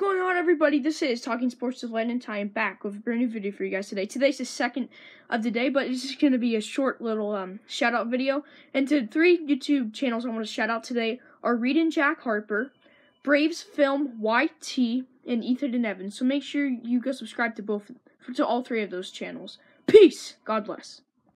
going on, everybody? This is Talking Sports with Len and Ty. I'm back with a brand new video for you guys today. Today's the second of the day, but it's just going to be a short little um, shout out video. And to three YouTube channels I want to shout out today are Reid and Jack Harper, Braves Film YT, and Ethan and Evan. So make sure you go subscribe to both, to all three of those channels. Peace. God bless.